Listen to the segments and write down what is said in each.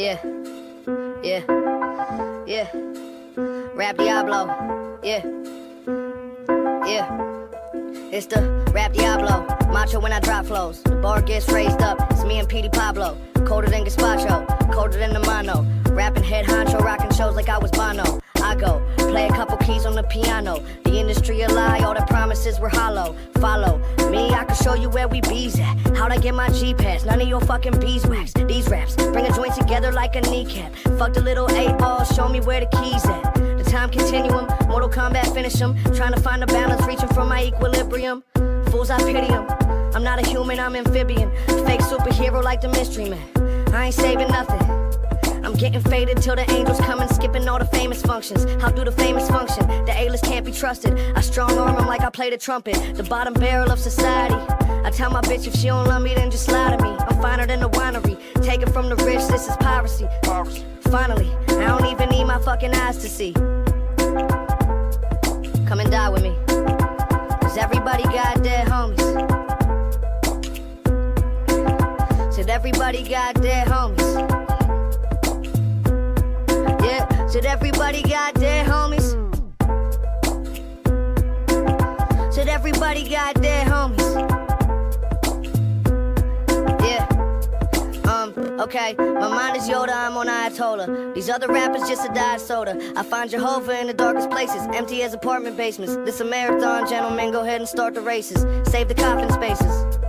Yeah, yeah, yeah. Rap Diablo, yeah, yeah. It's the Rap Diablo, macho when I drop flows. The bar gets raised up, it's me and Petey Pablo. Colder than Gazpacho, colder than the mono. Rapping head honcho, rocking shows like I was Bono. I go, play a couple keys on the piano. The industry a lie, all the promises were hollow. Follow I can show you where we bees at. How'd I get my G pass? None of your fucking beeswax. These raps bring a joint together like a kneecap. Fuck the little eight ball, show me where the keys at. The time continuum, Mortal Kombat finish them. Trying to find a balance, reaching for my equilibrium. Fools, I pity them. I'm not a human, I'm amphibian. Fake superhero like the mystery man. I ain't saving nothing. I'm getting faded till the angels come and skipping all the famous functions. How do the famous function? The A-list can't be trusted. I strong arm them like I play the trumpet. The bottom barrel of society. I tell my bitch if she don't love me, then just lie to me. I'm finer than the winery. Take it from the rich, this is piracy. Finally, I don't even need my fucking eyes to see. Come and die with me. Cause everybody got dead homies. Said everybody got dead homies. Said everybody got dead homies. Said everybody got dead homies. Yeah. Um, okay, my mind is Yoda, I'm on Ayatollah. These other rappers just a diet soda. I find Jehovah in the darkest places, empty as apartment basements. This a marathon, gentlemen, go ahead and start the races. Save the coffin spaces.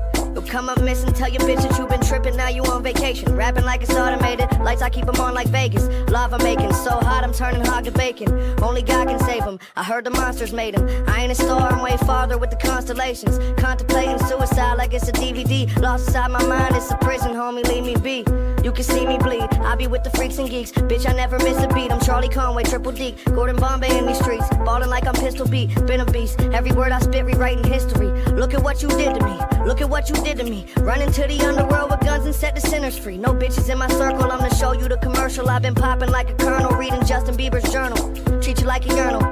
You'll come up missing, tell your bitch that you been tripping, now you on vacation. Rapping like it's automated, lights I keep 'em on like Vegas. Lava making, so hot I'm turning hog to bacon. Only God can save 'em. I heard the monsters made him. I ain't a star, I'm way farther with the constellations. Contemplating suicide like it's a DVD. Lost inside my mind, it's a prison, homie, leave me be. You can see me bleed, I be with the freaks and geeks. Bitch, I never miss a beat. I'm Charlie Conway, triple D. Gordon Bombay in these streets. Ballin' like I'm Pistol Pete. Been a beast. Every word I spit, rewriting history. Look at what you did to me. Look at what you did to me. Run into the underworld with guns and set the sinners free. No bitches in my circle, I'm gonna show you the commercial. I've been popping like a kernel, reading Justin Bieber's journal. Treat you like a urinal.